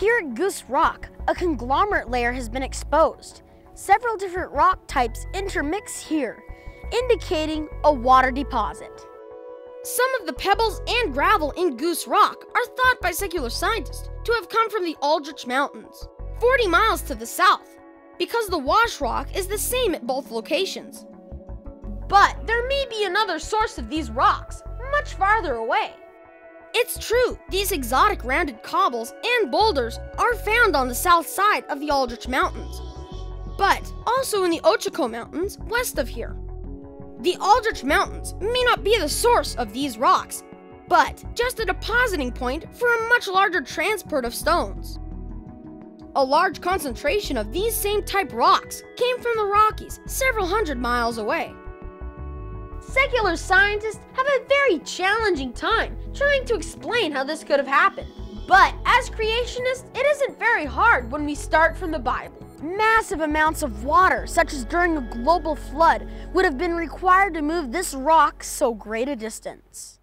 Here at Goose Rock, a conglomerate layer has been exposed. Several different rock types intermix here, indicating a water deposit. Some of the pebbles and gravel in Goose Rock are thought by secular scientists to have come from the Aldrich Mountains, 40 miles to the south, because the wash rock is the same at both locations. But there may be another source of these rocks, much farther away. It's true, these exotic rounded cobbles and boulders are found on the south side of the Aldrich Mountains, but also in the Ochoco Mountains west of here. The Aldrich Mountains may not be the source of these rocks, but just a depositing point for a much larger transport of stones. A large concentration of these same type rocks came from the Rockies several hundred miles away. Secular scientists have a very challenging time trying to explain how this could have happened. But as creationists, it isn't very hard when we start from the Bible. Massive amounts of water, such as during a global flood, would have been required to move this rock so great a distance.